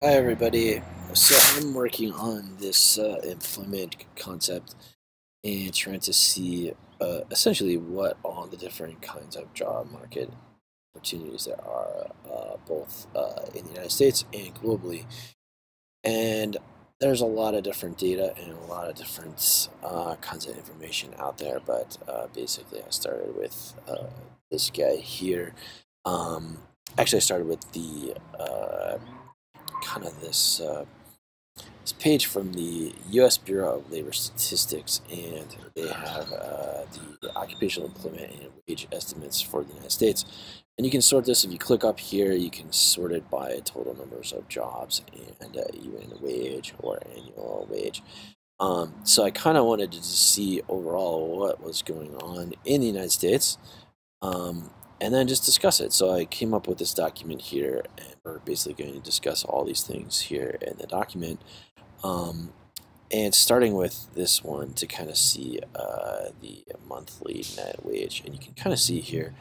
Hi everybody. So I'm working on this uh, employment concept and trying to see uh, essentially what all the different kinds of job market opportunities there are, uh, both uh, in the United States and globally. And there's a lot of different data and a lot of different uh, kinds of information out there. But uh, basically, I started with this guy here. Um, actually, I started with the kind of this uh, this page from the U.S. Bureau of Labor Statistics, and they have uh, the occupational employment and wage estimates for the United States. And you can sort this if you click up here. You can sort it by total numbers of jobs and uh, even wage or annual wage. Um, so I kind of wanted to see overall what was going on in the United States. Um, and then just discuss it. So I came up with this document here, and we're basically going to discuss all these things here in the document. Um, and starting with this one to kind of see uh, the monthly net wage, and you can kind of see here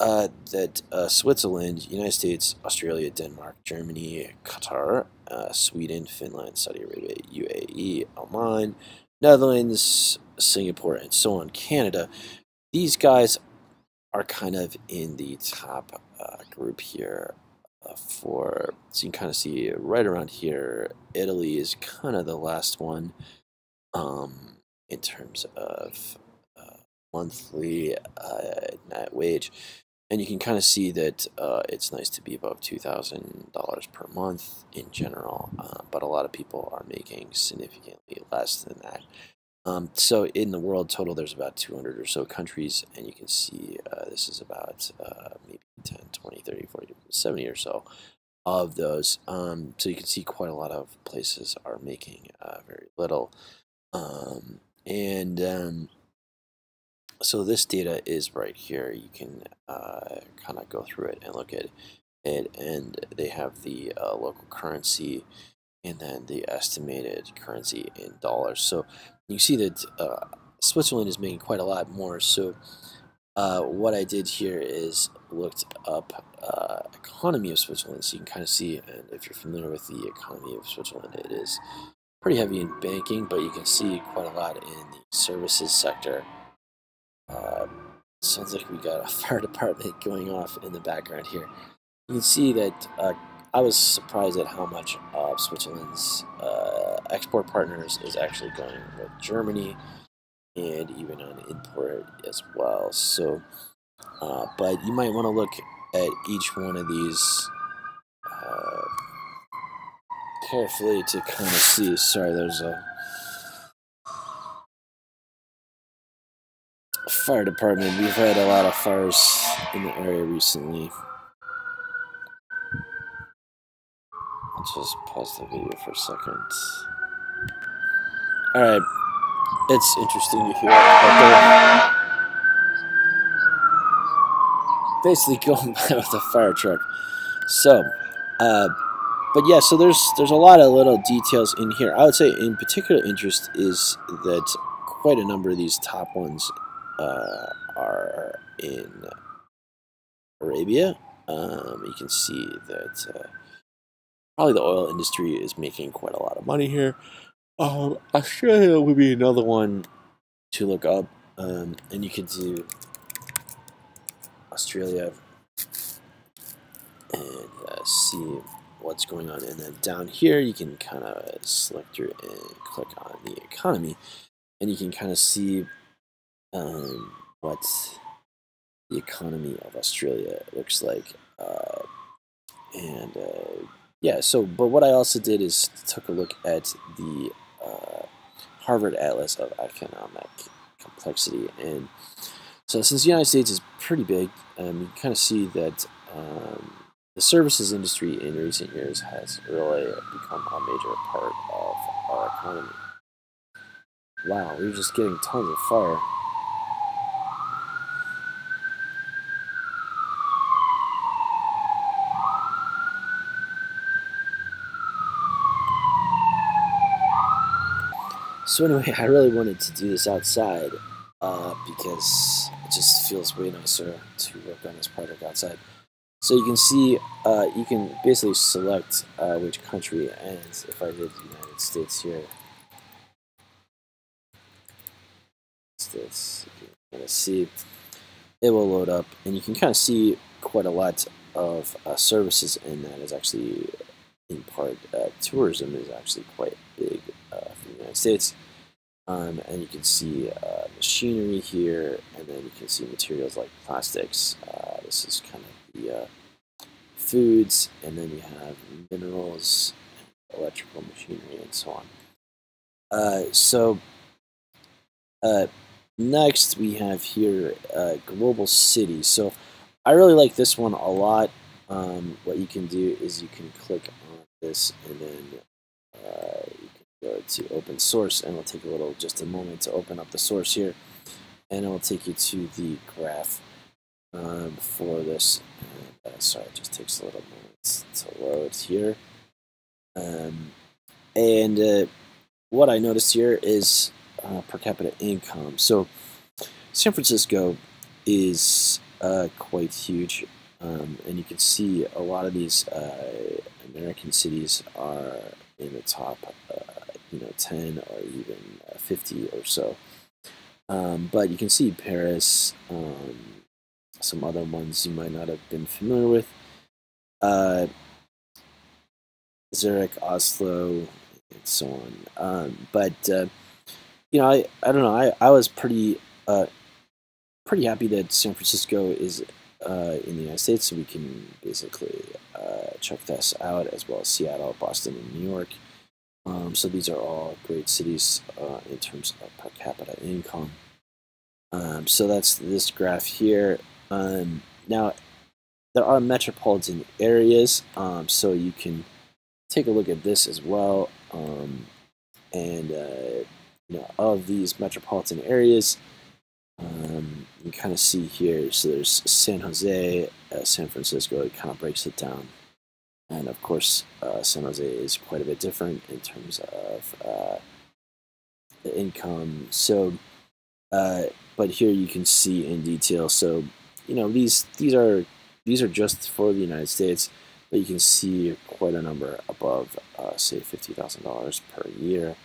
uh, that uh, Switzerland, United States, Australia, Denmark, Germany, Qatar, uh, Sweden, Finland, Saudi Arabia, UAE, Oman, Netherlands, Singapore, and so on, Canada. These guys are kind of in the top uh, group here uh, for, so you can kind of see right around here, Italy is kind of the last one um, in terms of uh, monthly uh, net wage. And you can kind of see that uh, it's nice to be above $2,000 per month in general, uh, but a lot of people are making significantly less than that. Um, so in the world total, there's about 200 or so countries, and you can see uh, this is about uh, maybe 10, 20, 30, 40, 70 or so of those. Um, so you can see quite a lot of places are making uh, very little. Um, and um, so this data is right here. You can uh, kind of go through it and look at it, and they have the uh, local currency and then the estimated currency in dollars. So you see that uh, Switzerland is making quite a lot more. So uh, what I did here is looked up uh, economy of Switzerland, so you can kind of see, and if you're familiar with the economy of Switzerland, it is pretty heavy in banking, but you can see quite a lot in the services sector. Uh, sounds like we got a fire department going off in the background here. You can see that uh, I was surprised at how much of Switzerland's uh, export partners is actually going with Germany and even on import as well. So, uh, but you might want to look at each one of these uh, carefully to kind of see. Sorry, there's a fire department. We've had a lot of fires in the area recently. Just pause the video for a second. Alright, it's interesting to hear out Basically going by with a fire truck. So, uh, but yeah, so there's there's a lot of little details in here. I would say in particular interest is that quite a number of these top ones uh, are in Arabia. Um, you can see that uh, probably the oil industry is making quite a lot of money here. Um, Australia would be another one to look up, um, and you can do Australia and uh, see what's going on. And then down here, you can kind of select your and click on the economy, and you can kind of see um, what the economy of Australia looks like. Uh, and uh, yeah, so, but what I also did is took a look at the uh, Harvard Atlas of Economic Complexity. And so, since the United States is pretty big, um, you kind of see that um, the services industry in recent years has really become a major part of our economy. Wow, we're just getting tons of fire. So anyway, I really wanted to do this outside uh, because it just feels way nicer to work on this project outside. So you can see, uh, you can basically select uh, which country ends. If I did the United States here, States, you can kind of see it will load up, and you can kind of see quite a lot of uh, services in that is actually in part uh, tourism is actually quite big uh, for the United States. Um, and you can see uh, machinery here, and then you can see materials like plastics. Uh, this is kind of the uh, foods, and then you have minerals, electrical machinery, and so on. Uh, so uh, next we have here uh, global cities. So I really like this one a lot. Um, what you can do is you can click on this, and then go to open source and it'll take a little just a moment to open up the source here. And it will take you to the graph um, for this. And, uh, sorry it just takes a little moment to load here. Um, and uh, what I noticed here is uh, per capita income. So San Francisco is uh, quite huge. Um, and you can see a lot of these uh, American cities are in the top uh, you know 10 or even uh, 50 or so. Um, but you can see Paris, um, some other ones you might not have been familiar with. Uh, Zurich, Oslo, and so on. Um, but uh, you know, I, I don't know. I, I was pretty uh, pretty happy that San Francisco is uh, in the United States, so we can basically uh, check this out as well as Seattle, Boston, and New York. Um, so these are all great cities uh, in terms of per capita income. Um, so that's this graph here. Um, now, there are metropolitan areas, um, so you can take a look at this as well. Um, and uh, you know, of these metropolitan areas, um, you kind of see here. So there's San Jose, uh, San Francisco. It kind of breaks it down and of course, uh, San Jose is quite a bit different in terms of uh, the income. So, uh, but here you can see in detail. So, you know, these these are these are just for the United States, but you can see quite a number above, uh, say, fifty thousand dollars per year.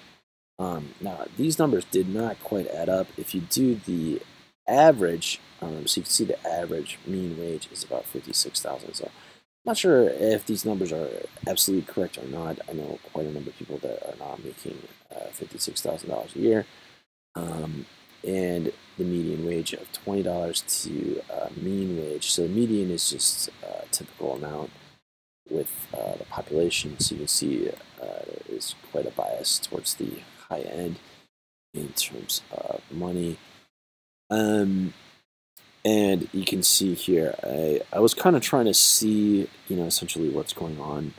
Um, now, these numbers did not quite add up. If you do the average, um, so you can see the average mean wage is about fifty-six thousand. So not sure if these numbers are absolutely correct or not. I know quite a number of people that are not making uh, $56,000 a year. Um, and the median wage of $20 to uh, mean wage. So the median is just a typical amount with uh, the population. So you can see uh, quite a bias towards the high end in terms of money. Um, and you can see here, I, I was kind of trying to see, you know, essentially what's going on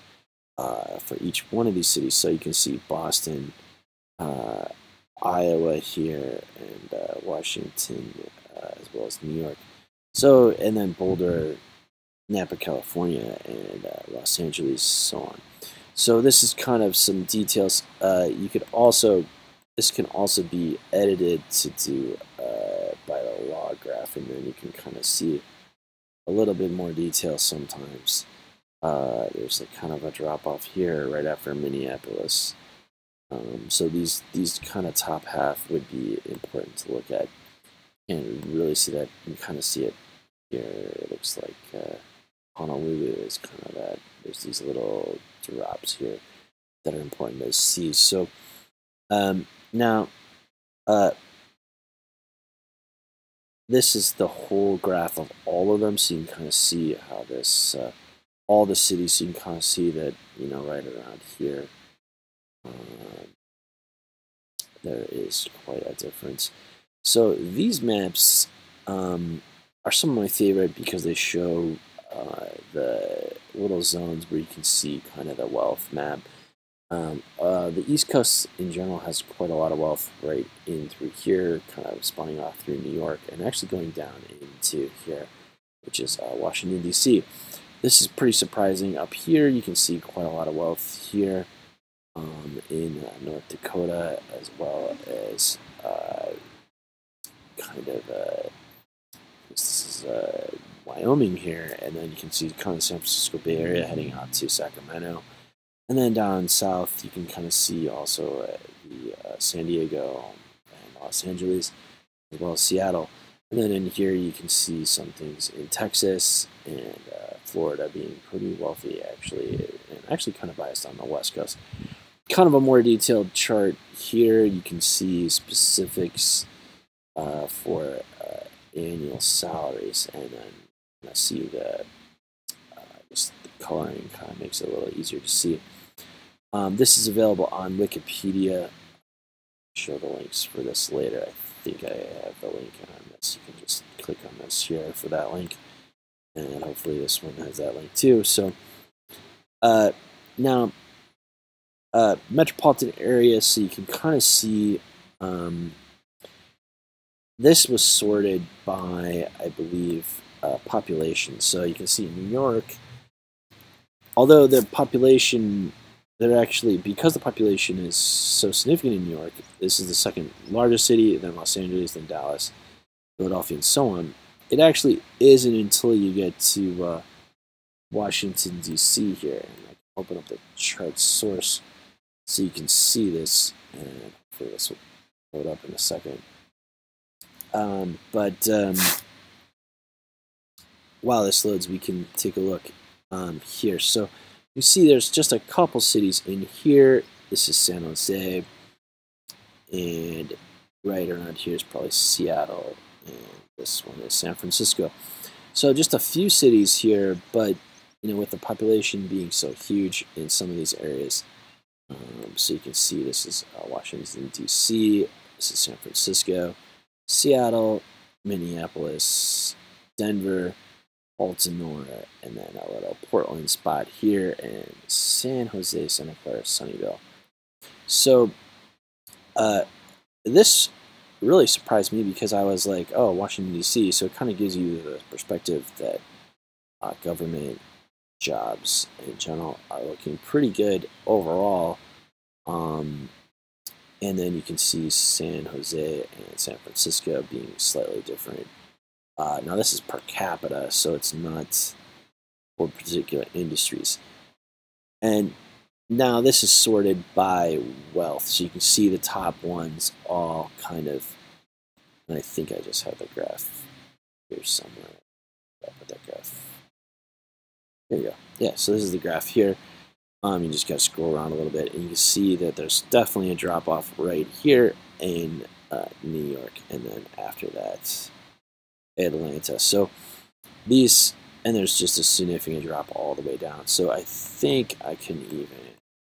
uh, for each one of these cities. So you can see Boston, uh, Iowa here, and uh, Washington, uh, as well as New York. So, and then Boulder, Napa, California, and uh, Los Angeles, so on. So this is kind of some details. Uh, you could also, this can also be edited to do graph and then you can kind of see a little bit more detail sometimes. Uh, there's a kind of a drop off here right after Minneapolis. Um, so these these kind of top half would be important to look at and really see that and kind of see it here. It looks like uh, Honolulu is kind of that. There's these little drops here that are important to see. So um, now uh, this is the whole graph of all of them, so you can kind of see how this, uh, all the cities, so you can kind of see that, you know, right around here, um, there is quite a difference. So these maps um, are some of my favorite because they show uh, the little zones where you can see kind of the wealth map. Um, uh, the East Coast in general has quite a lot of wealth right in through here, kind of spawning off through New York and actually going down into here, which is uh, Washington, D.C. This is pretty surprising. Up here, you can see quite a lot of wealth here um, in uh, North Dakota, as well as uh, kind of uh, This is uh, Wyoming here, and then you can see kind of San Francisco Bay Area heading out to Sacramento. And then down south, you can kind of see also uh, the uh, San Diego and Los Angeles, as well as Seattle. And then in here, you can see some things in Texas and uh, Florida being pretty wealthy, actually, and actually kind of biased on the West Coast. Kind of a more detailed chart here. You can see specifics uh, for uh, annual salaries, and then I see the just the coloring kind of makes it a little easier to see. Um, this is available on Wikipedia. I'll show the links for this later. I think I have the link on this. You can just click on this here for that link, and hopefully this one has that link too. So uh, now, uh, metropolitan area, so you can kind of see. Um, this was sorted by, I believe, uh, population. So you can see New York, although the population, they're actually, because the population is so significant in New York, this is the second largest city, then Los Angeles, then Dallas, Philadelphia, and so on. It actually isn't until you get to uh, Washington, D.C. here. And I can open up the chart source so you can see this, and hopefully this will load up in a second. Um, but um, while this loads, we can take a look um, here. So you see there's just a couple cities in here. This is San Jose. And right around here is probably Seattle. And this one is San Francisco. So just a few cities here, but you know, with the population being so huge in some of these areas. Um, so you can see this is uh, Washington, D.C., this is San Francisco, Seattle, Minneapolis, Denver, Baltimore, and then a little Portland spot here, and San Jose, Santa Clara, Sunnyvale. So uh, this really surprised me because I was like, oh, Washington, D.C., so it kind of gives you the perspective that uh, government jobs in general are looking pretty good overall. Um, and then you can see San Jose and San Francisco being slightly different uh, now this is per capita, so it's not for particular industries. And now this is sorted by wealth, so you can see the top ones all kind of. And I think I just have the graph here somewhere. Put that graph. There you go. Yeah, so this is the graph here. Um, you just got to scroll around a little bit, and you can see that there's definitely a drop off right here in uh, New York, and then after that, Atlanta. So these, and there's just a significant drop all the way down. So I think I can even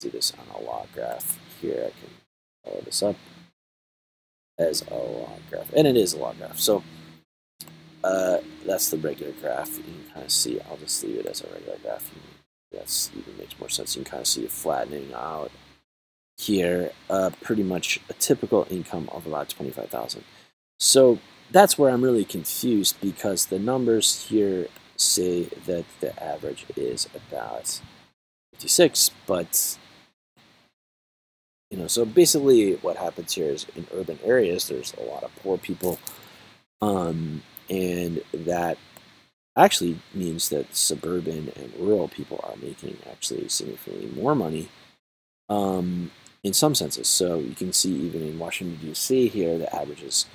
do this on a log graph here. I can follow this up as a log graph, and it is a log graph. So uh, that's the regular graph. You can kind of see. I'll just leave it as a regular graph. That's even makes more sense. You can kind of see it flattening out here. Uh, pretty much a typical income of about twenty-five thousand. So that's where I'm really confused because the numbers here say that the average is about 56, but you know, so basically what happens here is in urban areas there's a lot of poor people, um, and that actually means that suburban and rural people are making actually significantly more money um, in some senses. So you can see even in Washington D.C. here the average is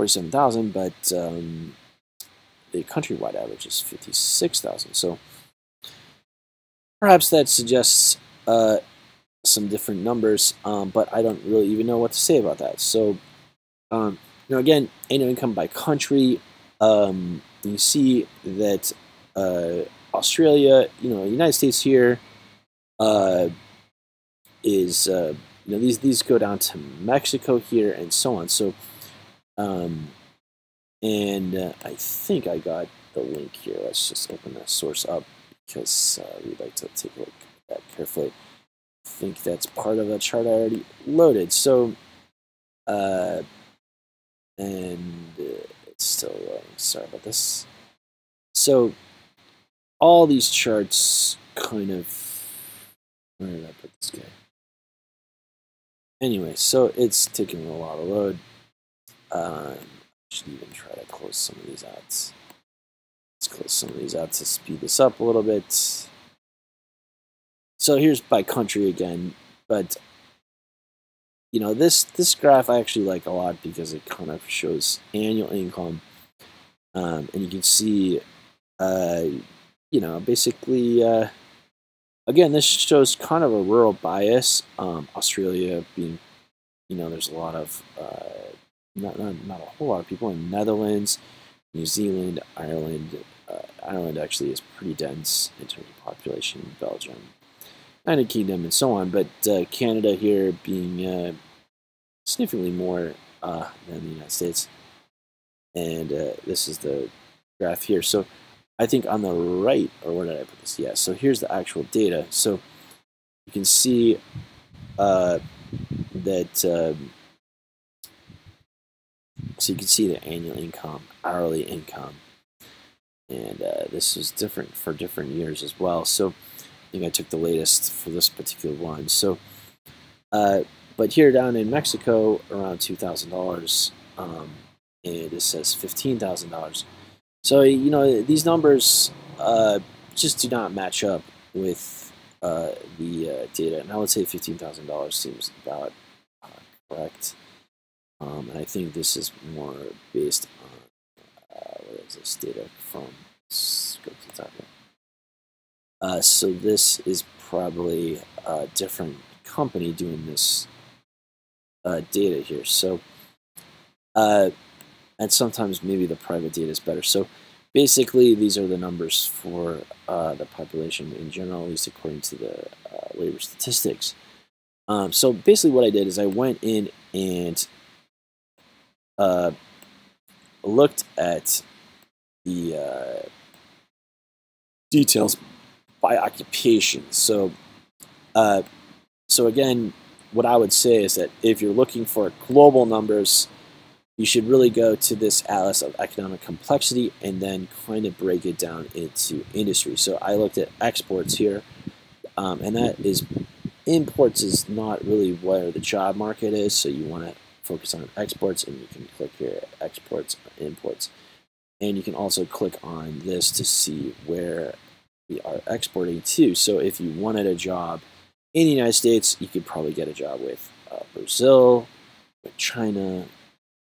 47,000, but um, the countrywide average is 56,000. So perhaps that suggests uh, some different numbers, um, but I don't really even know what to say about that. So, um, you know, again, annual income by country, um, you see that uh, Australia, you know, United States here uh, is, uh, you know, these these go down to Mexico here and so on. So um, and uh, I think I got the link here. Let's just open that source up because uh, we'd like to take a look at that carefully. I think that's part of a chart I already loaded. So, uh, and uh, it's still loading. Sorry about this. So, all these charts kind of. Where did I put this guy? Anyway, so it's taking a while to load. Um, should even try to close some of these outs. Let's close some of these out to speed this up a little bit. So here's by country again, but you know this this graph I actually like a lot because it kind of shows annual income, um, and you can see, uh, you know, basically, uh, again, this shows kind of a rural bias. Um, Australia being, you know, there's a lot of uh, not, not not a whole lot of people in Netherlands, New Zealand, Ireland. Uh, Ireland actually is pretty dense in terms of population. Belgium, United Kingdom, and so on. But uh, Canada here being uh, significantly more uh, than the United States. And uh, this is the graph here. So I think on the right, or where did I put this? Yeah, so here's the actual data. So you can see uh, that, um, so you can see the annual income, hourly income, and uh, this is different for different years as well. So I think I took the latest for this particular one. So, uh, but here down in Mexico, around two thousand um, dollars, and it says fifteen thousand dollars. So you know these numbers uh, just do not match up with uh, the uh, data, and I would say fifteen thousand dollars seems about uh, correct. Um, and I think this is more based on uh, what is this data from? Uh, so this is probably a different company doing this uh, data here. So, uh, and sometimes maybe the private data is better. So basically, these are the numbers for uh, the population in general, at least according to the uh, labor statistics. Um, so basically, what I did is I went in and uh, looked at the uh, details by occupation. So, uh, so again, what I would say is that if you're looking for global numbers, you should really go to this atlas of economic complexity and then kind of break it down into industry. So I looked at exports here, um, and that is imports is not really where the job market is. So you want to focus on exports, and you can click here exports, imports, and you can also click on this to see where we are exporting to. So if you wanted a job in the United States, you could probably get a job with uh, Brazil, with China.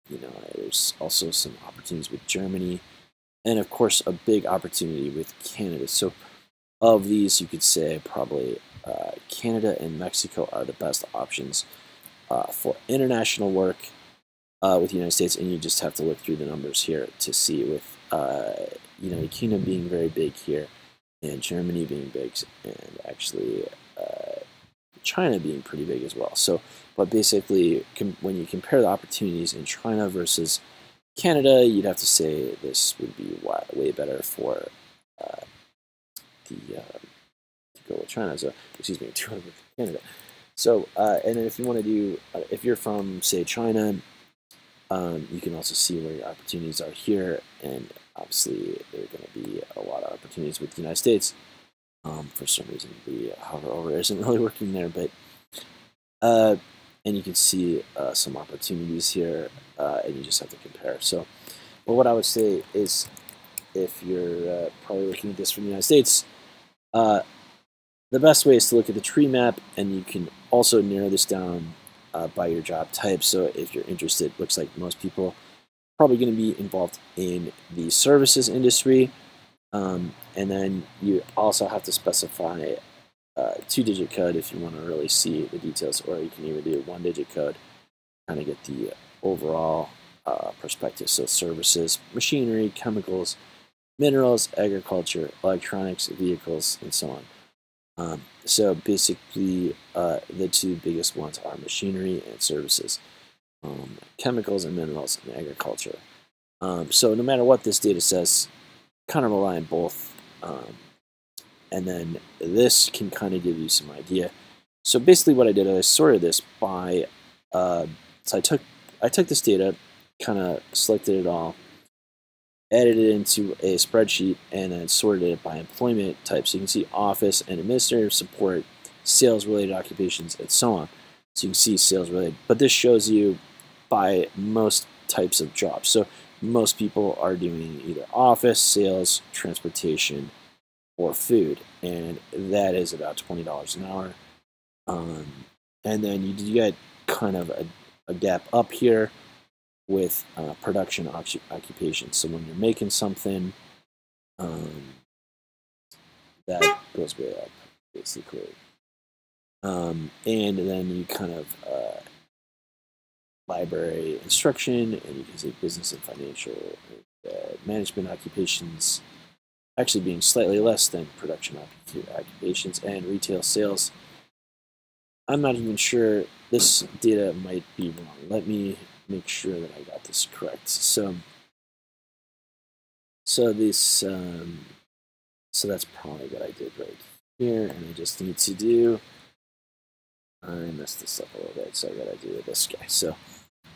You know, there's also some opportunities with Germany, and of course, a big opportunity with Canada. So, of these, you could say probably uh, Canada and Mexico are the best options uh, for international work uh, with the United States, and you just have to look through the numbers here to see with uh, you know the kingdom being very big here, and Germany being big, and actually uh, China being pretty big as well. So, but basically, when you compare the opportunities in China versus Canada, you'd have to say this would be way better for uh, the uh, to go with China. So, excuse me, to Canada. So, uh, and then if you want to do, uh, if you're from say China, um, you can also see where your opportunities are here, and obviously there are going to be a lot of opportunities with the United States. Um, for some reason, the hover over isn't really working there, but uh, and you can see uh, some opportunities here, uh, and you just have to compare. So, well, what I would say is, if you're uh, probably looking at this from the United States, uh, the best way is to look at the tree map, and you can also narrow this down uh, by your job type. So, if you're interested, looks like most people probably going to be involved in the services industry. Um, and then you also have to specify uh, two-digit code if you want to really see the details, or you can even do a one-digit code, kind of get the overall uh, perspective. So services, machinery, chemicals, minerals, agriculture, electronics, vehicles, and so on. Um, so basically, uh, the two biggest ones are machinery and services, um, chemicals and minerals and agriculture. Um, so no matter what this data says, kind of rely on both. Um, and then this can kind of give you some idea. So basically what I did is I sorted this by, uh, so I took, I took this data, kind of selected it all, it into a spreadsheet, and then sorted it by employment type. So you can see office and administrative support, sales related occupations, and so on. So you can see sales related. But this shows you by most types of jobs. So most people are doing either office, sales, transportation, or food, and that is about twenty dollars an hour. Um, and then you, you get kind of a, a gap up here with uh, production occupations. So when you're making something, um, that goes way up, basically. Um, and then you kind of uh, library instruction, and you can see business and financial uh, management occupations actually being slightly less than production occupations and retail sales. I'm not even sure this data might be wrong. Let me make sure that I got this correct. So, so this, um, so that's probably what I did right here, and I just need to do. I messed this up a little bit, so I gotta do this guy. So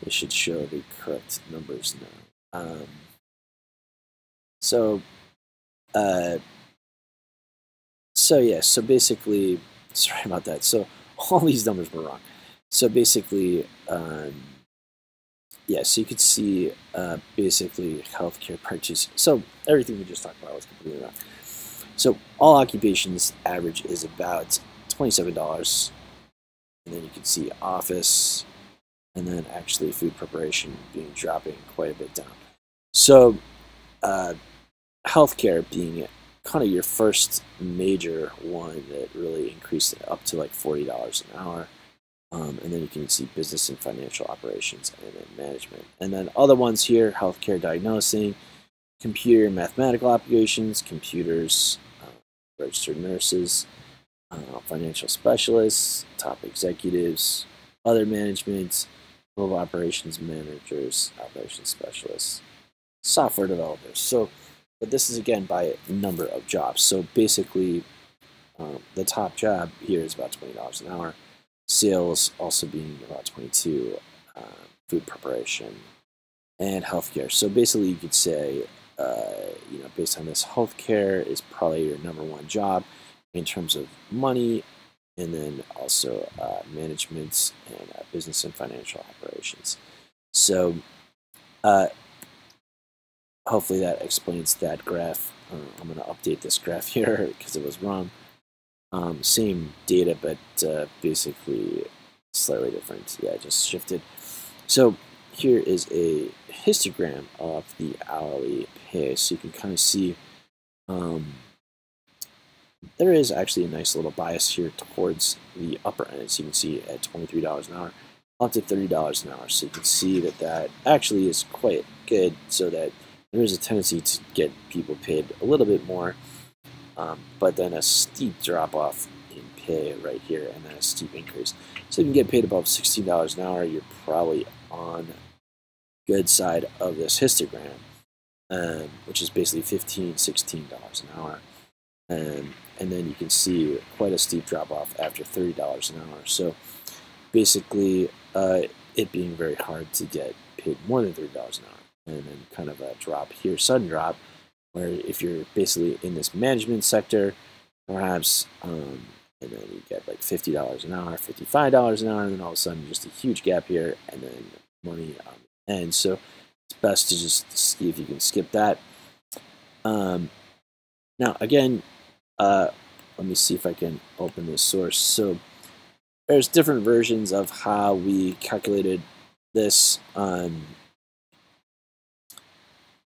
it should show the correct numbers now. Um, so, uh, so yeah, so basically, sorry about that. So all these numbers were wrong. So basically, um, yeah, so you could see uh, basically healthcare purchase. So everything we just talked about was completely wrong. So all occupations average is about $27. And then you can see office, and then actually food preparation being dropping quite a bit down. So uh, healthcare being kind of your first major one that really increased it up to like $40 an hour. Um, and then you can see business and financial operations and then management. And then other ones here, healthcare diagnosing, computer mathematical operations, computers, uh, registered nurses, uh, financial specialists, top executives, other management, mobile operations managers, operations specialists, software developers. So, but this is again by number of jobs. So basically, um, the top job here is about twenty dollars an hour. Sales also being about twenty-two. Uh, food preparation and healthcare. So basically, you could say, uh, you know, based on this, healthcare is probably your number one job in terms of money and then also uh, management and uh, business and financial operations. So uh, hopefully that explains that graph. Uh, I'm going to update this graph here because it was wrong. Um, same data, but uh, basically slightly different. Yeah, just shifted. So here is a histogram of the hourly pay. So you can kind of see um, there is actually a nice little bias here towards the upper end, as you can see at $23 an hour, up to $30 an hour. So you can see that that actually is quite good, so that there is a tendency to get people paid a little bit more, um, but then a steep drop off in pay right here, and then a steep increase. So if you can get paid above $16 an hour, you're probably on good side of this histogram, um, which is basically $15, $16 an hour. Um, and then you can see quite a steep drop off after $30 an hour. So basically, uh, it being very hard to get paid more than $30 an hour. And then kind of a drop here, sudden drop, where if you're basically in this management sector, perhaps, um, and then you get like $50 an hour, $55 an hour, and then all of a sudden just a huge gap here, and then money on the end. So it's best to just see if you can skip that. Um, now, again, uh, let me see if I can open this source. So there's different versions of how we calculated this. Um,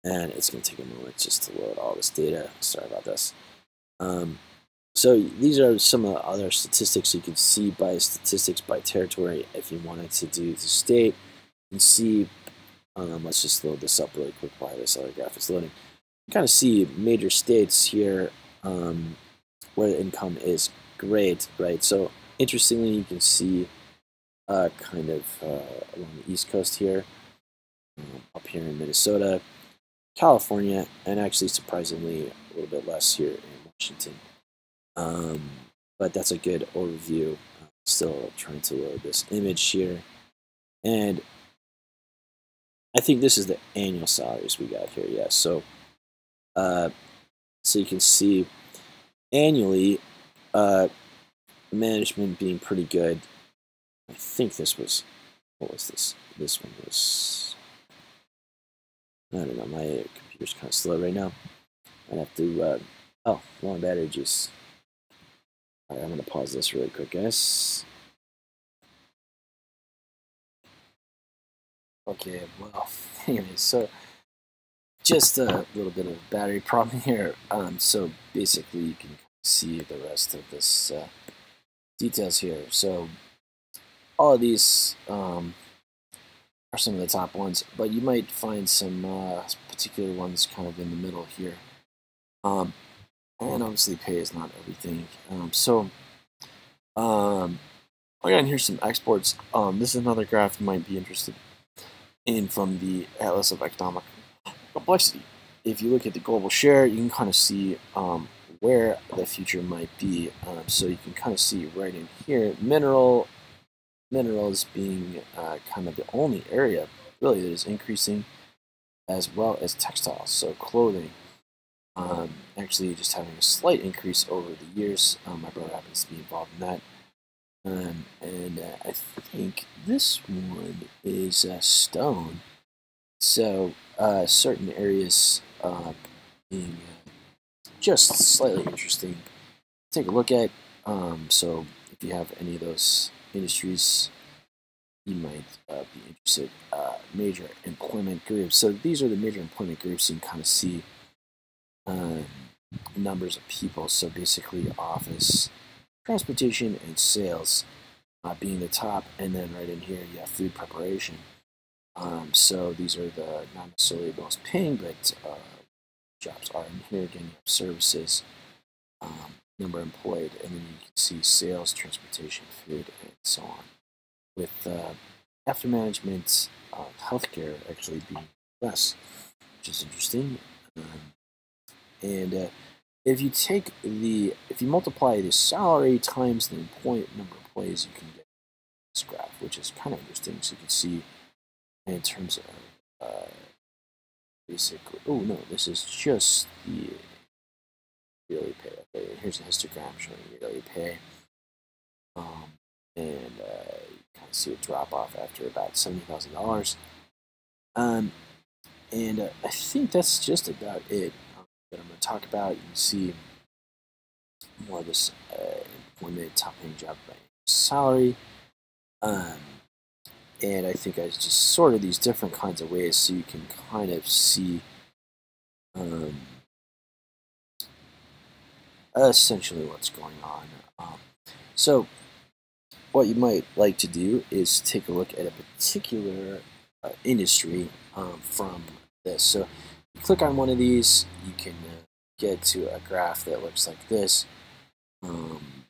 and it's going to take a moment just to load all this data. Sorry about this. Um, so these are some other statistics you can see by statistics by territory if you wanted to do the state. You can see, um, let's just load this up really quick while this other graph is loading. You kind of see major states here um, where the income is great, right? So interestingly, you can see uh, kind of uh, along the east coast here, um, up here in Minnesota, California, and actually surprisingly a little bit less here in Washington. Um, but that's a good overview. I'm still trying to load this image here. And I think this is the annual salaries we got here, yes. So, uh, so you can see annually, uh, management being pretty good. I think this was, what was this? This one was, I don't know, my computer's kind of slow right now. I have to, uh, oh, long battery juice. Right, I'm going to pause this really quick, guys. Okay, well, anyway, so just a little bit of battery problem here. Um, so basically, you can see the rest of this uh, details here. So all of these um, are some of the top ones, but you might find some uh, particular ones kind of in the middle here. Um, and obviously, pay is not everything. Um, so um, I got here some exports. Um, this is another graph you might be interested in from the Atlas of Economic Complexity. If you look at the global share, you can kind of see um, where the future might be. Um, so you can kind of see right in here, mineral minerals being uh, kind of the only area really that is increasing, as well as textiles, so clothing. Um, actually, just having a slight increase over the years. Um, my brother happens to be involved in that. Um, and uh, I think this one is uh, stone. So uh, certain areas uh, being uh, just slightly interesting. Take a look at. Um, so if you have any of those industries, you might uh, be interested. major employment groups. So these are the major employment groups. You can kind of see um, numbers of people. So basically, office transportation and sales uh, being the top, and then right in here you have food preparation. Um, so these are the not necessarily the most paying, but uh, jobs are in here. Again, services, um, number employed, and then you can see sales, transportation, food, and so on. With uh, after management, uh, healthcare actually being less, which is interesting. Um, and uh, if you take the, if you multiply the salary times the employee number of employees, you can get this graph, which is kind of interesting. So you can see in terms of uh, basically, oh no, this is just the yearly pay. Okay, here's a histogram showing yearly pay. Um, and uh, you kind of see a drop off after about $70,000. Um, and uh, I think that's just about it that I'm going to talk about. You can see more of this uh, employment, top paying job by salary. Um, and I think I just sorted these different kinds of ways so you can kind of see um, essentially what's going on. Um, so what you might like to do is take a look at a particular uh, industry um, from this. So you click on one of these, you can uh, get to a graph that looks like this. Um,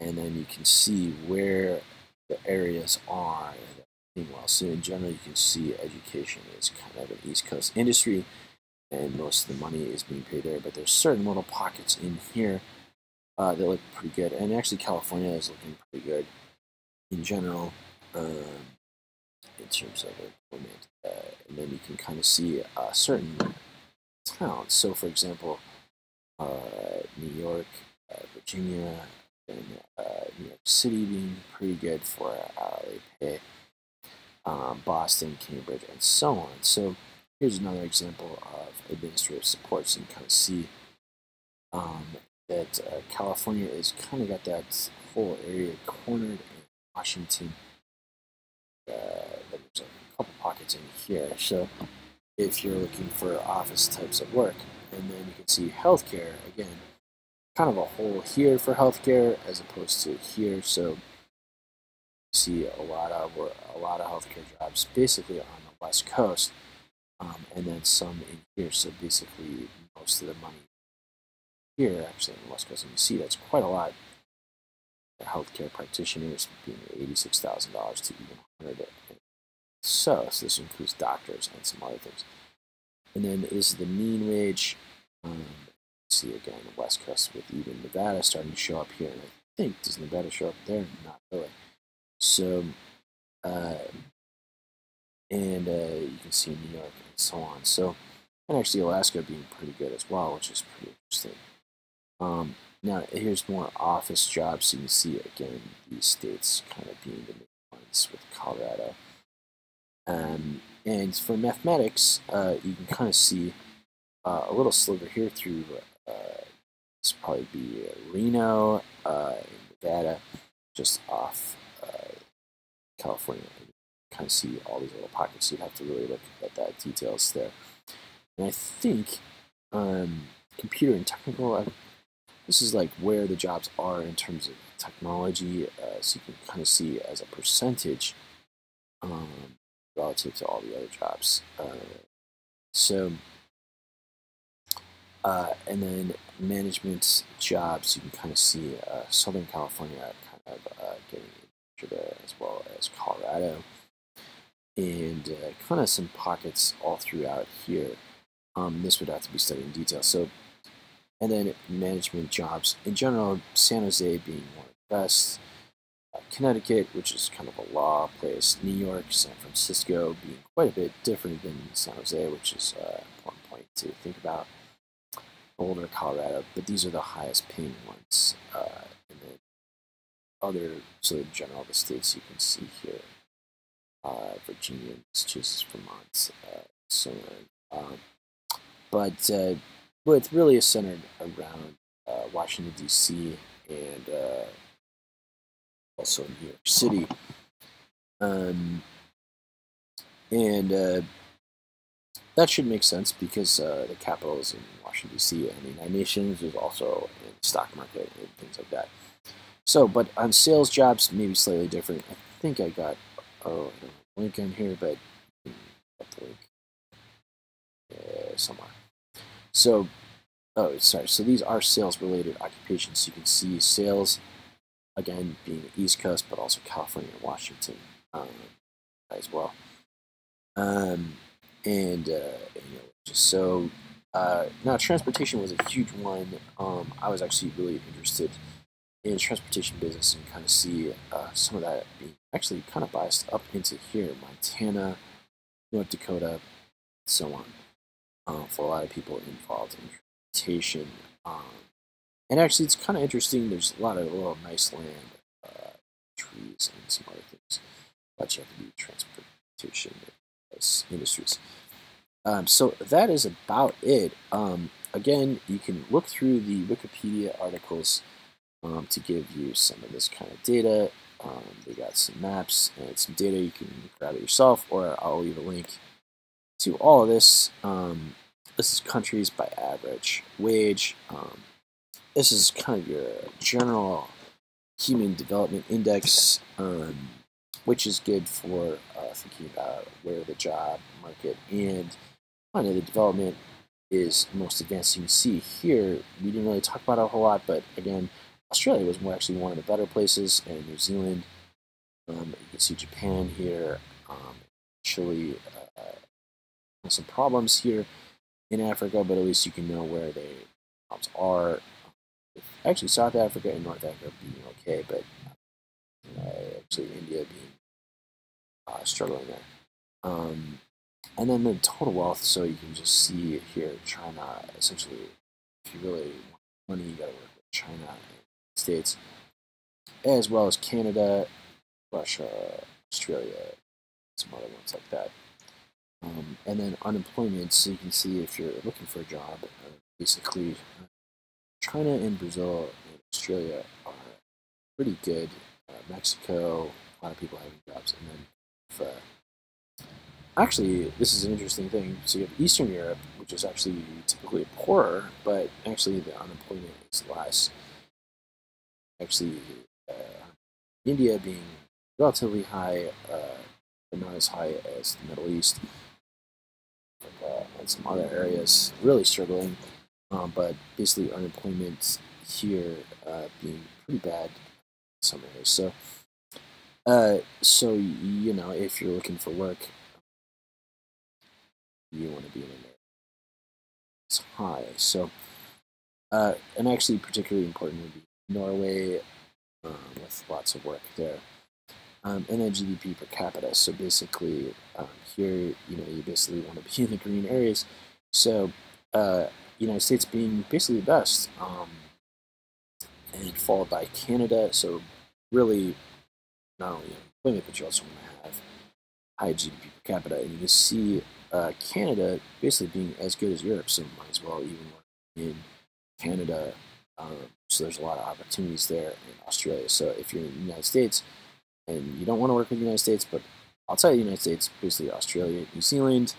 and then you can see where the areas are well. So in general, you can see education is kind of an East Coast industry, and most of the money is being paid there. But there's certain little pockets in here uh, that look pretty good, and actually California is looking pretty good in general um, in terms of employment. Uh, and then you can kind of see uh, certain towns. So, for example, uh, New York, uh, Virginia, and uh, New York City being pretty good for hourly pay, um, Boston, Cambridge, and so on. So here's another example of administrative support. So you can kind of see um, that uh, California is kind of got that whole area cornered, and Washington, uh, there's a couple pockets in here. So if you're looking for office types of work, and then you can see healthcare again, kind of a hole here for healthcare as opposed to here. So see a lot of a lot of healthcare jobs basically on the west coast, um, and then some in here. So basically, most of the money here actually in the west coast, and you see that's quite a lot. The Healthcare practitioners being eighty-six thousand dollars to even hundred. So, so this includes doctors and some other things. And then this is the mean wage. Um, see again the West Coast with even Nevada starting to show up here. And I think does Nevada show up there? Not really. So, uh, and uh, you can see New York and so on. So, and actually Alaska being pretty good as well, which is pretty interesting. Um, now, here's more office jobs. So you can see again these states kind of being the main ones with Colorado Um, and for mathematics, uh, you can kind of see uh, a little sliver here through, uh, this probably be Reno, uh, Nevada, just off uh, California. Kind of see all these little pockets. You'd have to really look at that details there. And I think um, computer and technical, I, this is like where the jobs are in terms of technology. Uh, so you can kind of see as a percentage um, relative to all the other jobs. Uh, so, uh, and then management jobs, you can kind of see uh, Southern California kind of uh, getting into there as well as Colorado. And uh, kind of some pockets all throughout here. Um, this would have to be studied in detail. So, and then management jobs in general, San Jose being one of the best. Uh, Connecticut, which is kind of a law place, New York, San Francisco being quite a bit different than San Jose, which is uh, an important point to think about. Boulder, Colorado, but these are the highest paying ones. Uh, and then other, sort of general, the states you can see here uh, Virginia, Massachusetts, Vermont, uh, so on. Um, but, uh, but it really is centered around uh, Washington, D.C. and uh, also New York City. Um, and uh, that should make sense because uh, the capital is in Washington, D.C., and the United Nations is also in the stock market and things like that. So, but on sales jobs, maybe slightly different. I think I got oh, link in here, but link somewhere. So, oh, sorry. So these are sales-related occupations. You can see sales again being the East Coast, but also California and Washington um, as well. Um, and uh, you know, just so uh, now transportation was a huge one. Um, I was actually really interested in transportation business and kind of see uh, some of that being actually kind of biased up into here, Montana, North Dakota, so on, uh, for a lot of people involved in transportation. Um, and actually, it's kind of interesting. There's a lot of little nice land, uh, trees, and some other things, but you have to be transportation industries. Um, so that is about it. Um, again, you can look through the Wikipedia articles um, to give you some of this kind of data. Um, they got some maps and some data you can grab it yourself, or I'll leave a link to all of this. Um, this is countries by average wage. Um, this is kind of your general human development index, um, which is good for uh, thinking about where the job market and kind of the development is most advanced. You can see here, we didn't really talk about a whole lot, but again, Australia was actually one of the better places, and New Zealand. Um, you can see Japan here, um, Chile, uh, some problems here in Africa, but at least you can know where the problems are. Actually, South Africa and North Africa being okay, but uh, actually India being uh, struggling there. Um, and then the total wealth, so you can just see here, China, essentially, if you really want money, you gotta work with China States, as well as Canada, Russia, Australia, some other ones like that. Um, and then unemployment, so you can see if you're looking for a job, uh, basically China and Brazil and Australia are pretty good. Uh, Mexico, a lot of people having jobs, and then if, uh, actually, this is an interesting thing. So you have Eastern Europe, which is actually typically poorer, but actually the unemployment is less. Actually, uh, India being relatively high, uh, but not as high as the Middle East, uh, and some other areas really struggling. Um, but basically, unemployment here uh, being pretty bad in some areas. So, uh, so you know, if you're looking for work, you want to be in area it's high. So, uh, and actually, particularly important would be Norway, um, with lots of work there. Um, and then GDP per capita. So basically, um, here, you know, you basically want to be in the green areas. So uh, United States being basically the best, um, and followed by Canada. So really, not only employment, but you also want to have high GDP per capita, and you can see uh, Canada basically being as good as Europe, so might as well even work in Canada. Um, so there's a lot of opportunities there in Australia. So if you're in the United States and you don't want to work with the United States, but outside the United States, basically Australia, New Zealand,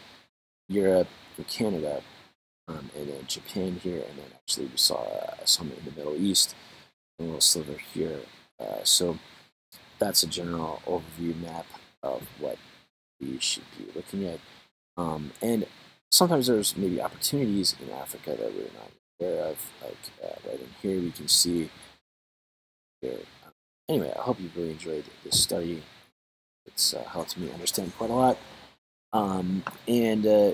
Europe, and Canada, um, and then Japan here, and then actually we saw uh, some in the Middle East, a little sliver here. Uh, so that's a general overview map of what we should be looking at. Um, and sometimes there's maybe opportunities in Africa that we're not aware of. Like uh, right in here, we can see here. Anyway, I hope you really enjoyed this study. It's uh, helped me understand quite a lot. Um, and, uh,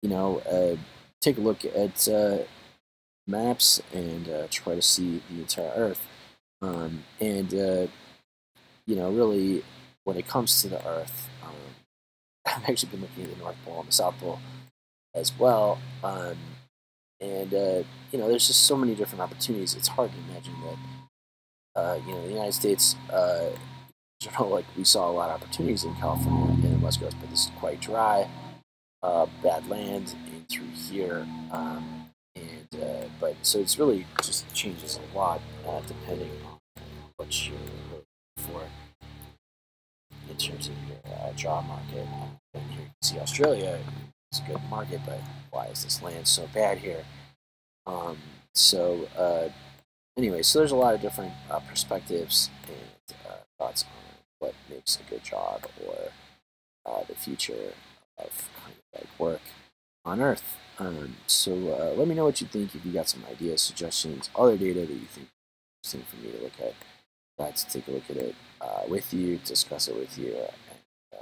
you know, uh, take a look at uh, maps and uh, try to see the entire Earth. Um, and, you know, really, when it comes to the Earth, um, I've actually been looking at the North Pole and the South Pole as well. Um, and, uh, you know, there's just so many different opportunities. It's hard to imagine that, uh, you know, the United States, uh, you know, like we saw a lot of opportunities in California and the West Coast, but this is quite dry, uh, bad land and through here. Um, and, uh, but so it's really just changes a lot uh, depending on what you're looking for in terms of your job market. And here you can see Australia is a good market, but why is this land so bad here? Um, so uh, anyway, so there's a lot of different uh, perspectives and uh, thoughts on what makes a good job or uh, the future of kind of like work on Earth. Um, so uh, let me know what you think if you got some ideas, suggestions, other data that you think interesting for me to look at. Glad to take a look at it uh, with you, discuss it with you, and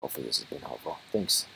hopefully this has been helpful. Thanks.